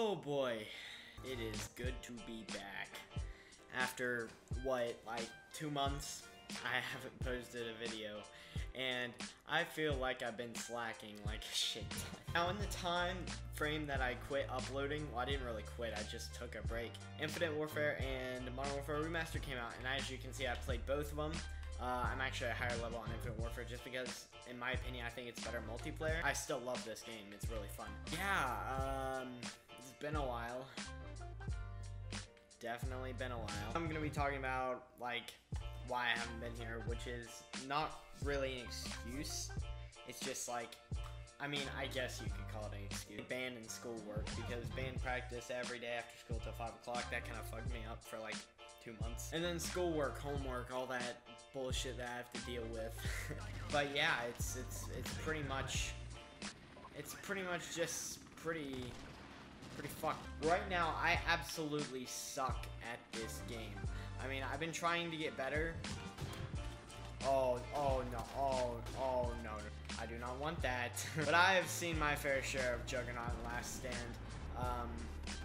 Oh boy, it is good to be back. After, what, like two months? I haven't posted a video, and I feel like I've been slacking like shit. Now, in the time frame that I quit uploading, well, I didn't really quit, I just took a break. Infinite Warfare and Modern Warfare Remastered came out, and as you can see, I played both of them. Uh, I'm actually a higher level on Infinite Warfare just because, in my opinion, I think it's better multiplayer. I still love this game. It's really fun. Yeah, um, been a while. Definitely been a while. I'm to be talking about, like, why I haven't been here, which is not really an excuse. It's just like, I mean, I guess you could call it an excuse. Band and schoolwork, because band practice every day after school till 5 o'clock, that kind of fucked me up for like two months. And then schoolwork, homework, all that bullshit that I have to deal with. but yeah, it's, it's, it's pretty much, it's pretty much just pretty, pretty fucked. Right now, I absolutely suck at this game. I mean, I've been trying to get better. Oh, oh no, oh, oh no. I do not want that. but I have seen my fair share of Juggernaut and Last Stand. Um,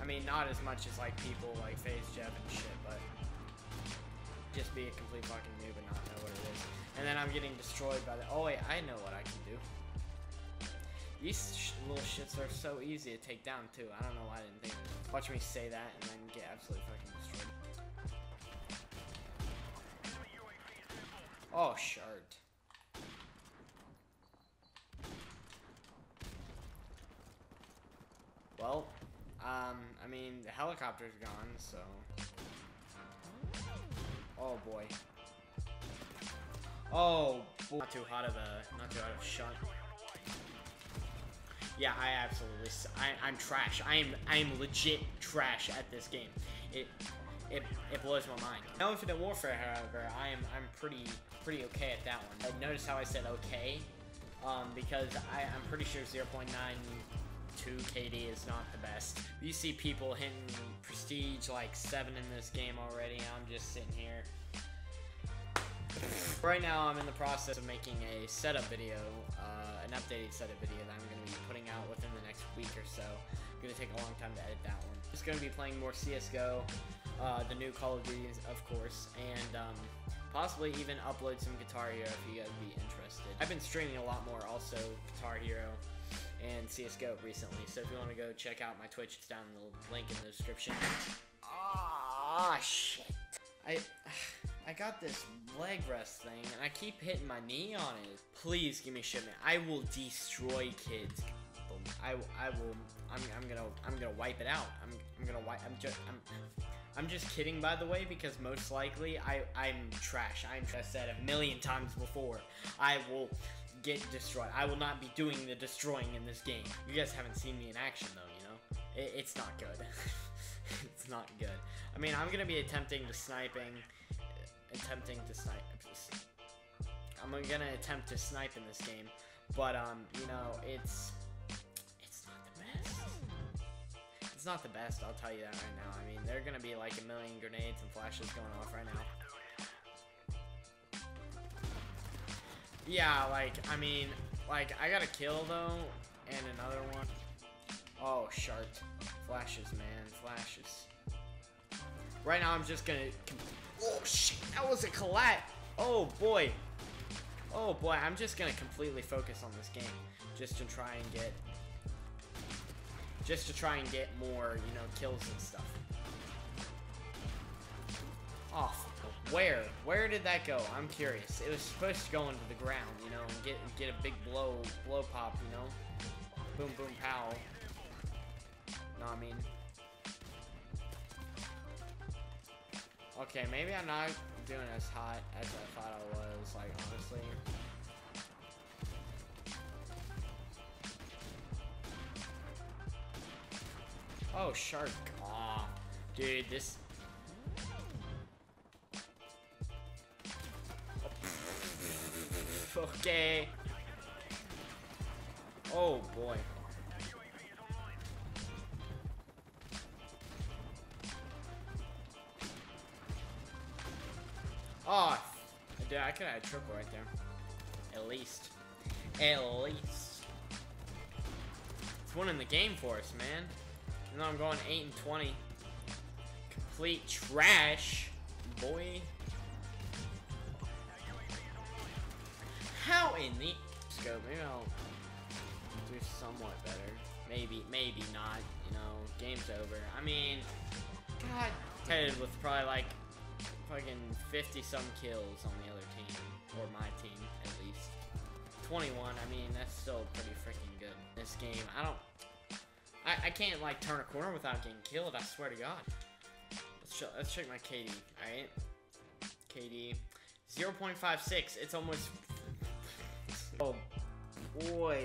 I mean, not as much as like people like FaZe Jev and shit, but just be a complete fucking noob and not know what it is. And then I'm getting destroyed by the. Oh wait, I know what I can do. These little shits are so easy to take down too. I don't know why I didn't think. Watch me say that and then get absolutely fucking destroyed. Oh, shard. Well, um, I mean, the helicopter's gone, so... Oh, boy. Oh, boy. Not too hot of a, not too hot of a shot. Yeah, I absolutely, I, I'm trash. I am, I am legit trash at this game. It, it, it blows my mind. Now Infinite Warfare, however, I am I'm pretty pretty okay at that one. Notice how I said okay, um, because I, I'm pretty sure 0.92 KD is not the best. You see people hitting prestige like 7 in this game already, I'm just sitting here. Right now, I'm in the process of making a setup video, uh, an updated setup video that I'm going to be putting out within the next week or so. It's going to take a long time to edit that one. Just going to be playing more CSGO, uh, the new Call of Duty, of course, and um, possibly even upload some Guitar Hero if you guys would be interested. I've been streaming a lot more also Guitar Hero and CSGO recently, so if you want to go check out my Twitch, it's down in the link in the description. Ah, shit. I... I got this leg rest thing, and I keep hitting my knee on it. Please give me shipment. I will destroy kids. I, I will. I'm, I'm gonna. I'm gonna wipe it out. I'm. I'm gonna wipe. I'm just. I'm. I'm just kidding, by the way, because most likely I. I'm trash. I'm. I said a million times before. I will get destroyed. I will not be doing the destroying in this game. You guys haven't seen me in action though. You know. It, it's not good. it's not good. I mean, I'm gonna be attempting to sniping attempting to snipe. I'm gonna attempt to snipe in this game, but um, you know, it's it's not the best. It's not the best, I'll tell you that right now. I mean, there are gonna be like a million grenades and flashes going off right now. Yeah, like, I mean, like, I got a kill, though, and another one. Oh, shark. Flashes, man, flashes. Right now, I'm just gonna Oh, shit. That was a collat. Oh, boy. Oh, boy. I'm just going to completely focus on this game. Just to try and get... Just to try and get more, you know, kills and stuff. Oh, where? Where did that go? I'm curious. It was supposed to go into the ground, you know, and get get a big blow, blow pop, you know? Boom, boom, pow. No, I mean... Okay, maybe I'm not doing as hot as I thought I was, like, honestly. Oh, shark. Aw. Dude, this... okay. Oh, boy. Oh, dude, I could have a triple right there. At least. At least. It's one in the game for us, man. And I'm going 8 and 20. Complete trash, boy. How in the scope? Maybe I'll do somewhat better. Maybe, maybe not. You know, game's over. I mean, God, headed with probably like fucking 50 some kills on the other team, or my team at least. 21. I mean, that's still pretty freaking good. This game, I don't. I, I can't like turn a corner without getting killed. I swear to God. Let's, let's check my KD. All right, KD 0.56. It's almost Oh boy.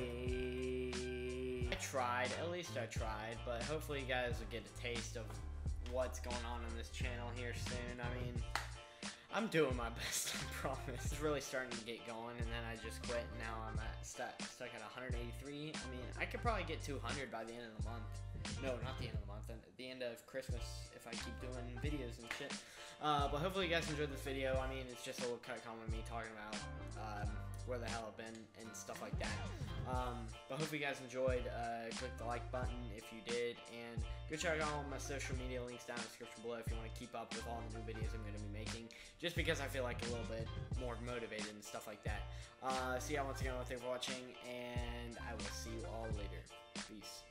I tried, at least I tried, but hopefully you guys will get a taste of what's going on on this channel here soon. I mean, I'm doing my best, I promise. It's really starting to get going, and then I just quit, and now I'm at stuck, stuck at 183. I mean, I could probably get 200 by the end of the month. No, not the end of the month, at the end of Christmas, if I keep doing videos and shit. Uh, but hopefully you guys enjoyed this video. I mean, it's just a little cut comment of me talking about um, where the hell I've been and stuff like that. But you guys enjoyed. Uh, click the like button if you did, and go check out all my social media links down in the description below if you want to keep up with all the new videos I'm going to be making. Just because I feel like a little bit more motivated and stuff like that. Uh, so yeah, once again, thank you for watching, and I will see you all later. Peace.